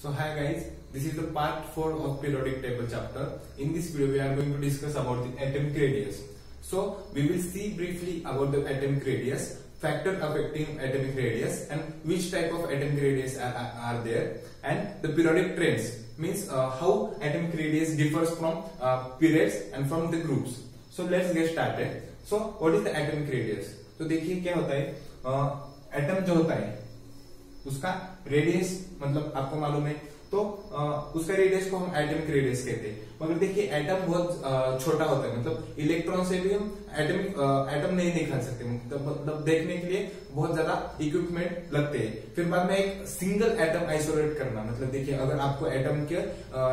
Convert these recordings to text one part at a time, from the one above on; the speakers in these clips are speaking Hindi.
So hi guys, this is the part 4 of periodic table chapter. In this video we are going to discuss about the atomic radius. So we will see briefly about the atomic radius, factor affecting atomic radius and which type of atomic radius are, are, are there and the periodic trends means uh, how atomic radius differs from uh, periods and from the groups. So let's get started. So what is the atomic radius? तो देखिए क्या होता है एटम जो होता है उसका रेडियस मतलब आपको मालूम है तो आ, उसका रेडियस को हम एटमिक रेडियस कहते हैं। मगर देखिए एटम बहुत छोटा होता है मतलब इलेक्ट्रॉन से भी हम एटमिक एटम नहीं निकाल सकते। मतलब मतलब देखने के लिए बहुत ज़्यादा इक्विपमेंट लगते हैं। फिर बाद में एक सिंगल एटम आइसोलेट करना मतलब देखिए अगर आपको एटम के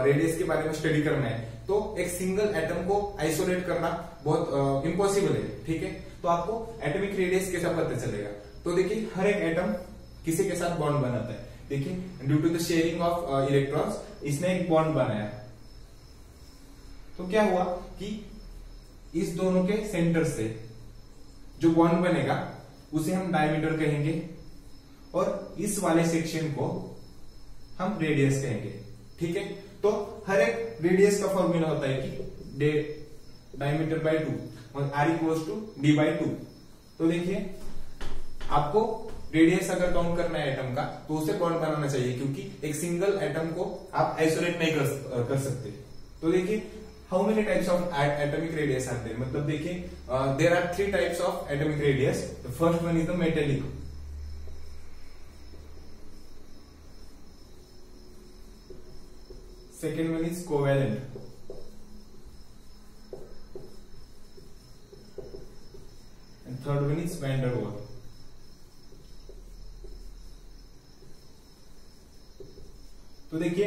रेडियस के बारे में स्टडी करना है तो एक सिंगल एटम को आइसोलेट करना बहुत इम्पॉसिबल है ठीक है? तो आपको एटमिक रेडियस कैसा पता चलेगा? तो देखिए हर एक एटम किसी के साथ बॉन्ड बनाता है। देखिए due to the sharing of electrons इसने एक बॉन्ड बनाया तो क्या हुआ कि इस दोनों के सेंटर से जो बॉन्ड बनेगा, उसे हम डायमीटर कहेंगे और इस वाले सेक्शन को हम रेडियस कहेंगे। ठीक है? तो हर एक रेडियस का फॉर्मूला होता है कि डायमीटर बाय टू और R equals to D by two तो देखिए, आपको रेडियस अगर काउंट करना है एटम का तो उसे बॉन्ड बनाना चाहिए क्योंकि एक सिंगल एटम को आप आइसोलेट नहीं कर, कर सकते। तो देखिए how many types of atomic radius आते हैं मतलब देखिए there are three types of atomic radius first one is the metallic one is covalent. And third one is van der Waal. तो देखिए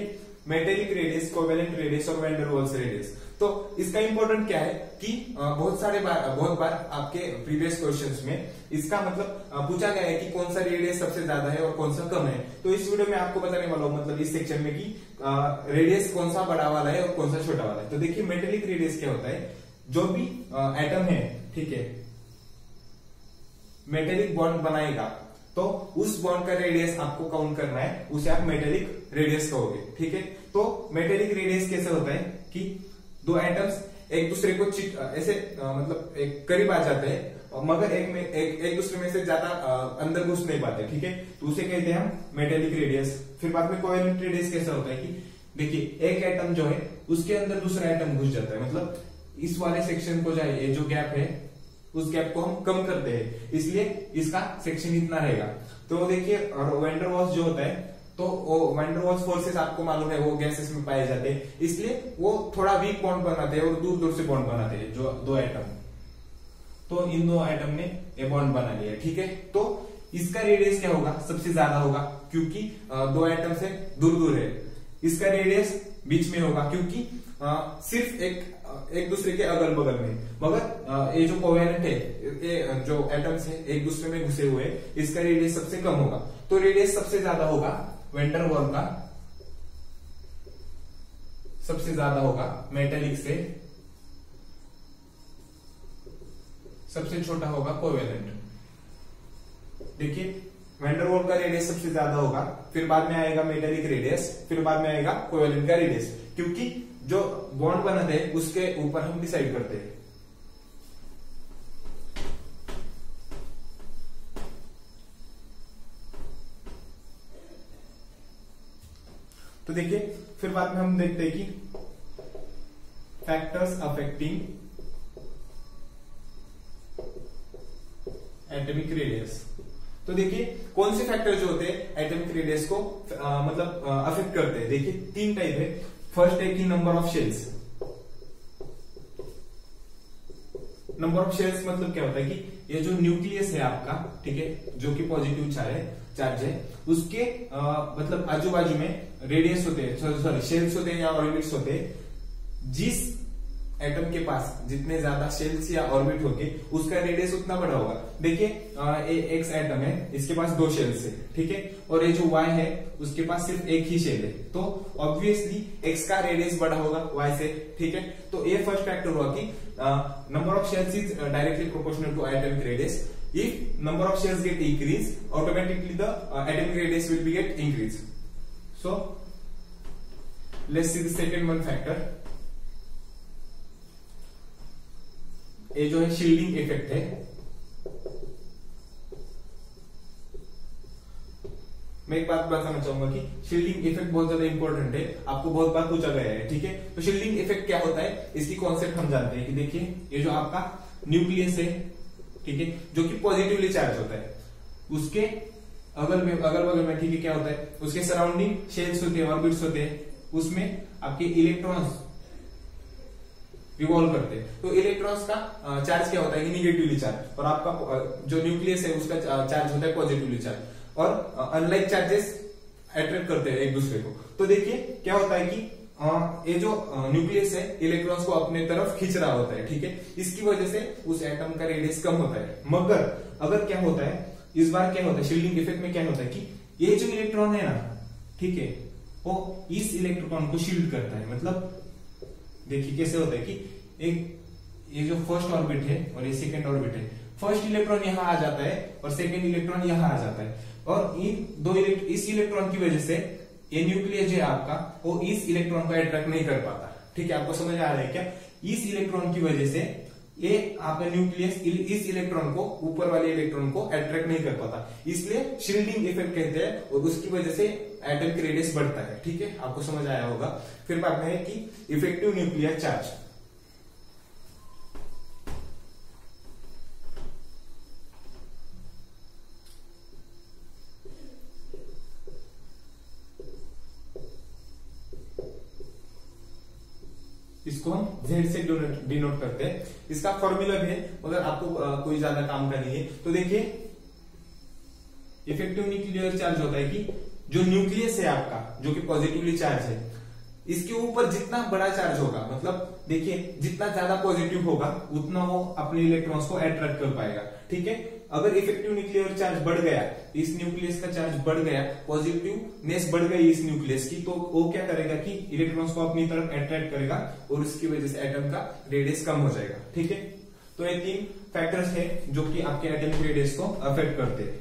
मेटेलिक रेडियस कोवेलेंट रेडियस और वैंडरवॉल्स रेडियस तो इसका इंपॉर्टेंट क्या है कि बहुत सारे बार बहुत बार आपके प्रीवियस क्वेश्चंस में इसका मतलब पूछा गया है कि कौन सा रेडियस सबसे ज़्यादा है और कौन सा कम है। तो इस वीडियो में आपको बताने वाला हूँ मतलब इस सेक्शन में कि रेडियस कौन सा बड़ा वाला है और कौन सा छोटा वाला है। तो देखिए मेटेलिक रेडियस क्या होता है? जो भी एटम है, ठीक है मेटेलिक बॉन्ड बनाएगा। तो उस बॉन्ड का रेडियस आपको काउंट करना है उसे आप मेटेलिक रेडियस कहोगे ठीक है? तो मेटेलिक रेडियस कैसे होता है कि दो एटम्स एक दूसरे को ऐसे मतलब एक करीब आ जाते हैं मगर एक में एक, एक दूसरे में से ज़्यादा अंदर घुस नहीं पाते ठीक है? तो उसे कहते हैं हम मेटेलिक रेडियस फिर बाद में कोवेलेंट रेडियस कैसा होता है कि देखिए एक एटम जो है उसके अंदर दूसरा एटम घुस जाता है मतलब इस वाले सेक्शन को जाए ये जो गैप है उस गैप को हम कम करते हैं। इसलिए इसका सेक्शन इतना रहेगा। तो देखिए वेंडरवॉल्स जो होता है तो वो वेंडरवॉल्स फोर्सेस आपको मालूम है, वो गैसेस में पाए जाते हैं। इसलिए वो थोड़ा वीक बॉन्ड बनाते हैं और दूर दूर से बॉन्ड बनाते हैं, जो दो आइटम तो इन दो आइटम ने ये बॉन्ड बना लिया, ठीक है? तो इसका रेडियस क्या होगा? सबसे ज़्यादा होगा, क्योंकि दो आइटम से दूर दूर है। इसका रेडियस बीच में होगा क्योंकि आ, सिर्फ़ एक एक दूसरे के अगल बगल में। मगर ये जो कोवेलेंट है ये जो एटम्स है एक दूसरे में घुसे हुए इसका रेडियस सबसे कम होगा। तो रेडियस सबसे ज़्यादा होगा वेंटर वॉल का। सबसे ज़्यादा होगा मेटेलिक से। सबसे छोटा होगा कोवेलेंट देखिए वेंडरवॉल का रेडियस सबसे ज़्यादा होगा, फिर बाद में आएगा मेटेलिक रेडियस फिर बाद में आएगा कोवेलेंट का रेडियस क्योंकि जो बॉन्ड बनाते हैं, उसके ऊपर हम डिसाइड करते हैं। तो देखिए, फिर बाद में हम देखते हैं कि फैक्टर्स अफेक्टिंग एटमिक रेडियस तो देखिए कौन से फैक्टर जो होते हैं एटॉमिक रेडियस को आ, मतलब अफेक्ट करते हैं? देखिए तीन टाइप है. फ़र्स्ट है कि number of shells number of shells मतलब क्या होता है कि ये जो न्यूक्लियस है आपका ठीक है जो कि पॉजिटिव चार्ज है चार्ज है उसके आ, मतलब आजू बाजू में रेडियस होते हैं सॉरी शेल्स होते हैं या ऑर्बिट्स होते हैं जिस एटम के पास जितने ज़्यादा शेल्स या ऑर्बिट होके उसका रेडियस उतना बड़ा होगा। देखिए एक्स एटम है इसके पास दो शेल्स है ठीक है? और ये जो वाई है उसके पास सिर्फ़ एक ही शेल है। तो ऑब्वियसली एक्स का रेडियस बड़ा होगा वाई से ठीक है? तो ये फ़र्स्ट फैक्टर हुआ कि number of shells is directly proportional to atomic radius if number of shells get increase automatically the uh, radius will be get increase so let's see the second one factor ये जो है शील्डिंग इफ़ेक्ट है। मैं एक बात बताना चाहूँगा कि शील्डिंग इफ़ेक्ट बहुत ज़्यादा इंपॉर्टेंट है। आपको बहुत बार पूछा गया है, ठीक है? तो शील्डिंग इफ़ेक्ट क्या होता है? इसकी कॉन्सेप्ट हम जानते हैं कि देखिए, ये जो आपका न्यूक्लियस है, ठीक है, जो कि पॉजिटिवली चार्ज होता है। उसके अगल में अगल बगल में, ठीक है, क्या होता है? उसके सराउंडिंग शेल्स होते हैं ऑर्बिट्स होते हैं। उसमें आपके इलेक्ट्रॉन्स रिवॉल्व करते हैं। तो इलेक्ट्रॉन्स का चार्ज क्या होता है? निगेटिवली चार्ज और आपका जो न्यूक्लियस है, उसका चार्ज होता है पॉजिटिवली चार्ज और अनलाइक चार्जेस अट्रैक्ट करते हैं एक दूसरे को। तो देखिए, क्या होता है कि ये जो न्यूक्लियस है इलेक्ट्रॉन्स को अपने तरफ़ खींच रहा होता है, ठीक है? इसकी वजह से उस एटम का रेडियस कम होता है। मगर, अगर क्या होता है, इस बार क्या होता है शील्डिंग इफ़ेक्ट में क्या होता है कि, ये जो इलेक्ट्रॉन है ना, ठीक है, वो इस इलेक्ट्रॉन को शील्ड करता है। मतलब देखिए कैसे होता है कि एक, ये जो फ़र्स्ट ऑर्बिट है और ये सेकेंड ऑर्बिट है। फ़र्स्ट इलेक्ट्रॉन यहाँ आ जाता है और सेकेंड इलेक्ट्रॉन यहाँ आ जाता है। और इन दो इस इलेक्ट्रॉन की वजह से ये न्यूक्लियस है आपका, वो इस इलेक्ट्रॉन को अट्रैक्ट नहीं कर पाता। ठीक है, आपको समझ आ रहा है क्या? इस इलेक्ट्रॉन की वजह से ये आपका न्यूक्लियस इस इलेक्ट्रॉन को, ऊपर वाले इलेक्ट्रॉन को अट्रैक्ट नहीं कर पाता। इसलिए शील्डिंग इफ़ेक्ट कहते हैं और उसकी वजह से एटम की रेडियस बढ़ता है। ठीक है, आपको समझ आया होगा। फिर बात है कि इफ़ेक्टिव न्यूक्लियर चार्ज जेड से डिनोट करते हैं। इसका फॉर्मूला भी है, मगर आपको कोई ज़्यादा काम का नहीं है। तो देखिए इफ़ेक्टिव न्यूक्लियर चार्ज होता है कि जो न्यूक्लियस है आपका, जो कि पॉजिटिवली चार्ज है, इसके ऊपर जितना बड़ा चार्ज होगा मतलब देखिए, जितना ज़्यादा पॉजिटिव होगा, उतना वो अपने इलेक्ट्रॉन्स को अट्रैक्ट कर पाएगा। ठीक है? अगर इफ़ेक्टिव न्यूक्लियर चार्ज बढ़ गया, इस न्यूक्लियस का चार्ज बढ़ गया पॉजिटिवनेस बढ़ गई इस न्यूक्लियस की तो वो क्या करेगा कि इलेक्ट्रॉन्स को अपनी तरफ़ अट्रैक्ट करेगा और उसकी वजह से एटम का रेडियस कम हो जाएगा, ठीक है? तो ये तीन फैक्टर्स है जो कि आपके एटम के रेडियस को अफेक्ट करते हैं।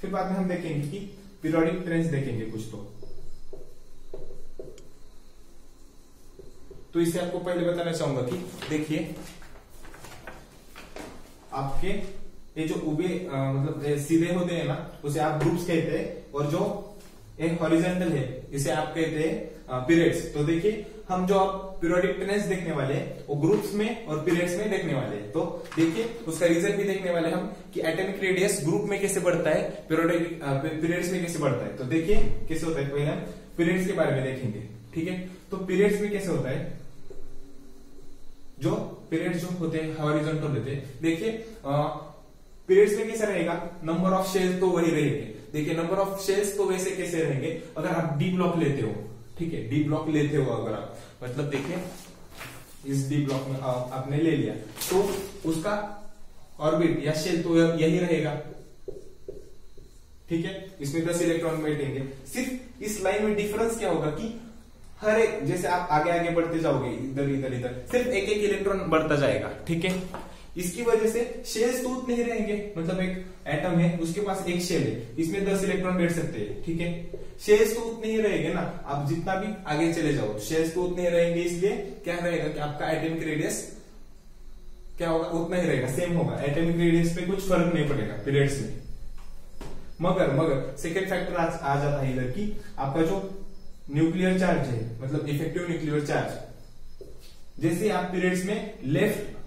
फिर बाद में हम देखेंगे कि पीरियोडिक ट्रेंड्स देखेंगे कुछ तो। तो इससे आपको पहले बताना चाहूँगा कि देखिए आपके ये जो उबे मतलब सीधे होते हैं ना, उसे आप ग्रुप्स कहते हैं, और जो एक हॉरिजेंटल है, इसे आप कहते हैं पीरियड्स तो देखिए, हम जो आप पीरियोडिक टेनेंस देखने वाले हैं, वो ग्रुप्स में और पीरियड्स में देखने वाले हैं. तो देखिए, उसका रीजन भी देखने वाले हम कि एटॉमिक रेडियस ग्रुप में कैसे बढ़ता है पीरियोडिक पीरियड्स में कैसे बढ़ता है. तो देखिए, कैसे होता है, पहले हम पीरियड्स के बारे में देखेंगे. ठीक है? तो पीरियड्स में कैसे होता है? जो पीरियड जो होते हैं हॉरिजॉन्टल होते हैं। देखिए पीरियड्स में कैसे रहेगा? नंबर ऑफ़ शेल्स तो वही रहेंगे। देखिए नंबर ऑफ़ शेल्स तो वैसे कैसे रहेंगे? अगर आप डी ब्लॉक लेते हो ठीक है डी ब्लॉक लेते हो अगर आप मतलब देखिए इस डी ब्लॉक में आ, आपने ले लिया। तो उसका ऑर्बिट या शेल तो यही रहेगा। ठीक है? इसमें दस इलेक्ट्रॉन बैठेंगे। सिर्फ़ इस लाइन में डिफरेंस क्या होगा कि हर एक, जैसे आप आगे आगे बढ़ते जाओगे, इधर इधर इधर, सिर्फ़ एक एक इलेक्ट्रॉन बढ़ता जाएगा, ठीक है? इसकी वजह से शेल्स तो नहीं रहेंगे मतलब एक एटम है, उसके पास एक शेल है, इसमें दस इलेक्ट्रॉन बैठ सकते हैं, ठीक है? शेल्स तो उतने ही रहेंगे ना, आप जितना भी आगे चले जाओ शेल्स तो उतने ही रहेंगे इसलिए क्या रहेगा कि आपका एटमिक रेडियस क्या होगा? उतना ही रहेगा सेम होगा एटमिक रेडियस पे कुछ फ़र्क नहीं पड़ेगा पीरियड्स में। मगर मगर सेकेंड फैक्टर आ जाता है इधर की, आपका जो न्यूक्लियर चार्ज है मतलब इफ़ेक्टिव न्यूक्लियर चार्ज जैसे आप पीरियड्स में लेफ़्ट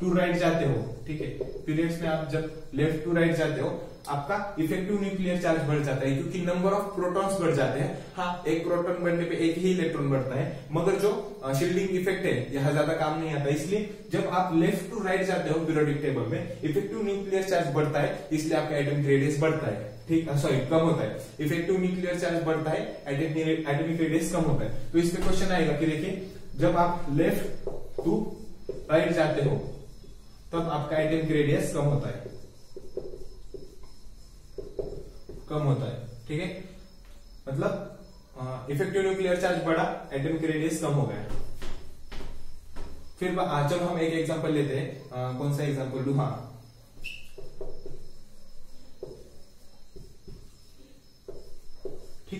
टू राइट जाते हो, ठीक है? पीरियड्स में आप जब लेफ़्ट टू राइट जाते हो, आपका इफ़ेक्टिव न्यूक्लियर चार्ज बढ़ जाता है, क्योंकि नंबर ऑफ़ प्रोटॉन्स बढ़ जाते हैं। हाँ एक प्रोटॉन बढ़ने पे एक ही इलेक्ट्रॉन बढ़ता है, मगर जो शील्डिंग इफ़ेक्ट है, यह ज़्यादा काम नहीं आता। इसलिए जब आप लेफ़्ट टू राइट जाते हो पीरियोडिक टेबल में इफ़ेक्टिव न्यूक्लियर चार्ज बढ़ता है, इसलिए आपका एटम रेडियस बढ़ता है। ठीक सॉरी कम होता है इफ़ेक्टिव न्यूक्लियर चार्ज बढ़ता है एटमिक रेडियस कम होता है तो इसमें क्वेश्चन आएगा कि देखिए, जब आप लेफ़्ट टू राइट जाते हो, तब आपका एटमिक रेडियस कम होता है. कम होता है, ठीक है? मतलब इफ़ेक्टिव न्यूक्लियर चार्ज बढ़ा एटमिक रेडियस कम हो गया. फिर जब हम एक एग्जांपल लेते हैं कौन सा एग्जांपल लू? हाँ.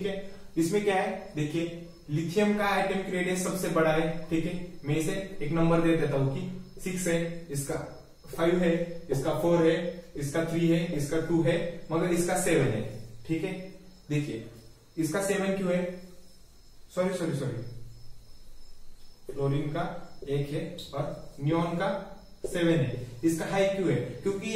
ठीक है? इसमें क्या है? देखिए लिथियम का एटॉमिक रेडियस सबसे बड़ा है, ठीक है? मैं इसे एक नंबर दे देता हूँ कि सिक्स है, इसका फाइव है, इसका फोर है, इसका थ्री है, इसका टू है, मगर इसका सेवन है, ठीक है? देखिए, इसका सेवन क्यों है? सॉरी सॉरी सॉरी फ्लोरीन का एक है और न्यून का सेवन है. इसका हाई क्यों है? क्योंकि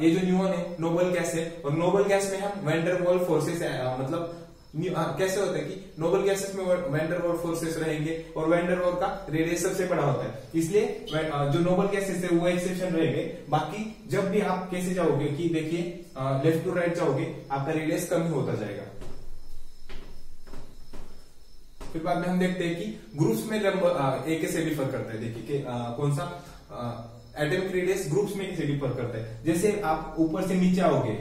ये जो न्यून है नोबल गैस है, और नोबल गैस में हम वेंडर फोर्सेस मतलब कैसे होता है कि नोबल गैसेस में वैंडरवॉल फोर्सेस रहेंगे और वैंडरवॉल का रेडियस सबसे बड़ा होता है। इसलिए जो नोबल गैसेस है वो एक्सेप्शन रहेंगे। बाकी, जब भी आप कैसे जाओगे कि देखिए लेफ़्ट टू राइट जाओगे, आपका रेडियस कम ही होता जाएगा। फिर बाद में हम देखते हैं कि ग्रुप्स में ए कैसे डिफर करता है। देखिए कौन सा? एटॉमिक रेडियस ग्रुप्स में कैसे डिफर करता है। जैसे आप ऊपर से नीचे आओगे,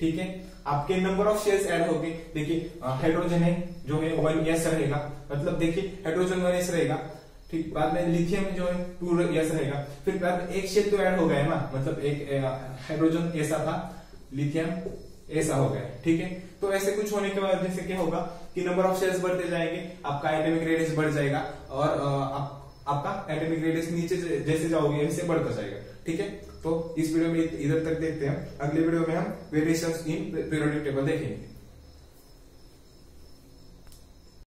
ठीक है? आपके नंबर ऑफ़ शेयर्स ऐड हो गए देखिए हाइड्रोजन है जो है वन एस रहेगा। मतलब देखिए हाइड्रोजन वन एस रहेगा। ठीक बाद में लिथियम जो है टू एस रहेगा। फिर बाद में एक शेयर तो ऐड हो गया ना? मतलब एक हाइड्रोजन ऐसा था लिथियम ऐसा हो गया ठीक है? तो ऐसे कुछ होने के बाद जैसे क्या होगा कि नंबर ऑफ़ शेयर्स बढ़ते जाएँगे आपका एटॉमिक रेडियस बढ़ जाएगा और आप, आपका एटॉमिक रेडियस नीचे जैसे जाओगे ऐसे बढ़ता जाएगा। ठीक है? तो इस वीडियो में इधर तक देखते हैं। अगले वीडियो में हम वेरिएशन इन पीरियोडिक टेबल देखेंगे।